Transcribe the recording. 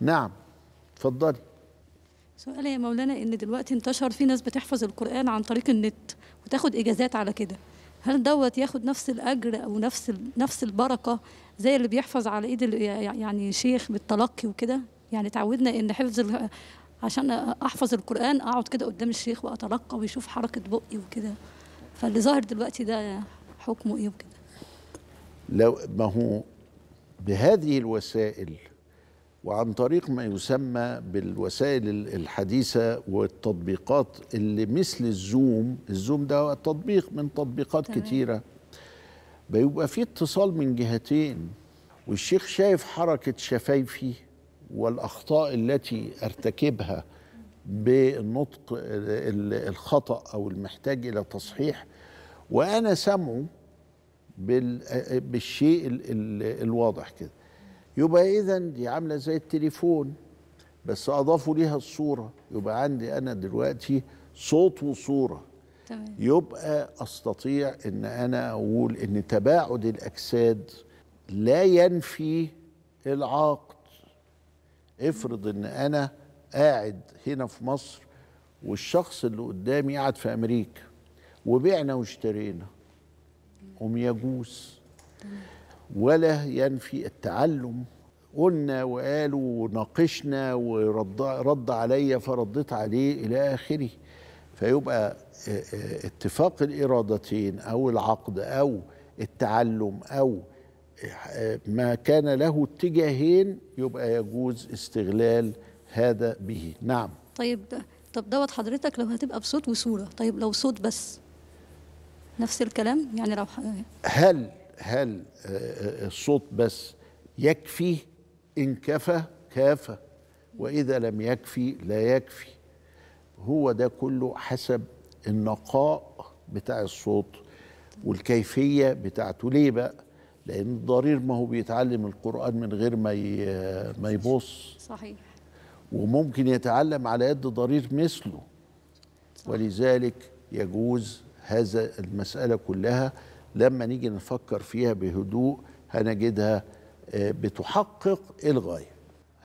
نعم اتفضلي. سؤالي يا مولانا إن دلوقتي انتشر في ناس بتحفظ القرآن عن طريق النت وتاخد إجازات على كده. هل دوت ياخد نفس الأجر أو نفس نفس البركة زي اللي بيحفظ على إيد يعني شيخ بالتلقي وكده؟ يعني تعودنا إن حفظ عشان أحفظ القرآن أقعد كده قدام الشيخ وأتلقى ويشوف حركة بقي وكده. فاللي ظاهر دلوقتي ده حكمه إيه وكده؟ لو ما هو بهذه الوسائل وعن طريق ما يسمى بالوسائل ال- الحديثة والتطبيقات اللي مثل الزوم الزوم ده تطبيق من تطبيقات تمام. كتيرة بيبقى في اتصال من جهتين والشيخ شايف حركة شفايفي والأخطاء التي أرتكبها بالنطق ال- ال- الخطأ أو المحتاج إلى تصحيح وأنا سامعه بال- بالشيء ال- ال- الواضح كده يبقى اذا دي عاملة زي التليفون بس أضافوا ليها الصورة. يبقى عندي أنا دلوقتي صوت وصورة. تمام. يبقى أستطيع إن أنا أقول إن تباعد الأجساد لا ينفي العقد. افرض إن أنا قاعد هنا في مصر والشخص اللي قدامي قاعد في أمريكا وبعنا واشترينا قم يجوز ولا ينفي التعلم. قلنا وقالوا وناقشنا ورد رد عليا فرديت عليه إلى آخره. فيبقى اتفاق الإرادتين أو العقد أو التعلم أو ما كان له اتجاهين يبقى يجوز استغلال هذا به. نعم. طيب طب دوت حضرتك لو هتبقى بصوت وصورة طيب لو صوت بس نفس الكلام؟ يعني لو ح- هل هل الصوت بس يكفي؟ إن كفى كافى وإذا لم يكفي لا يكفي. هو ده كله حسب النقاء بتاع الصوت والكيفية بتاعته. ليه بقى؟ لأن الضرير ما هو بيتعلم القرآن من غير ما ما يبص. صحيح. وممكن يتعلم على يد ضرير مثله. ولذلك يجوز هذا المسألة كلها. لما نيجي نفكر فيها بهدوء هنجدها آه، بتحقق الغاية.